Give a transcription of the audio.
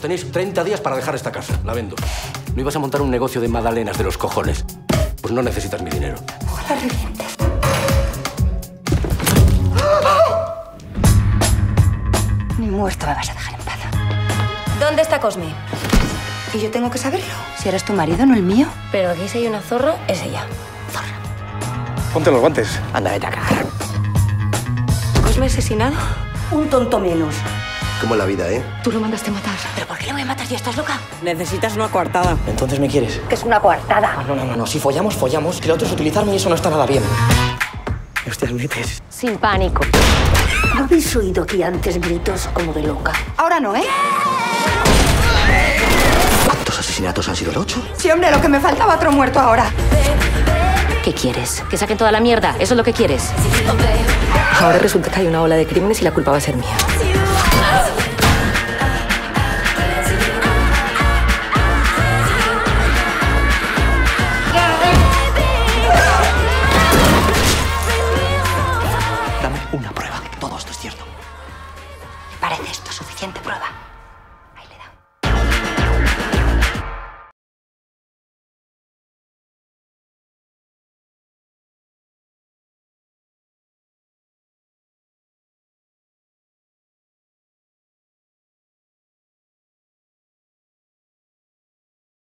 Tenéis 30 días para dejar esta casa. La vendo. ¿No ibas a montar un negocio de magdalenas de los cojones? Pues no necesitas mi dinero. Ojalá revientes. Ni muerto me vas a dejar en paz. ¿Dónde está Cosme? ¿Y yo tengo que saberlo? Si eres tu marido, no el mío. Pero aquí si hay una zorra, es ella. Ponte los guantes. Anda, vete a cagar. ¿Cosme asesinado? Un tonto menos. Como la vida, ¿eh? Tú lo mandaste matar. ¿Pero por qué le voy a matar si estás loca? Necesitas una coartada. Entonces me quieres. Que es una coartada. No, no, no, no. Si follamos, follamos. Si lo otro es utilizarme y eso no está nada bien. Hostias, metes. Sin pánico. ¿No habéis oído aquí antes gritos como de loca? Ahora no, ¿eh? ¿Cuántos asesinatos han sido el ocho? Sí, hombre, lo que me faltaba otro muerto ahora. ¿Qué quieres? ¿Que saquen toda la mierda? ¿Eso es lo que quieres? Ahora resulta que hay una ola de crímenes y la culpa va a ser mía. parece esto suficiente prueba.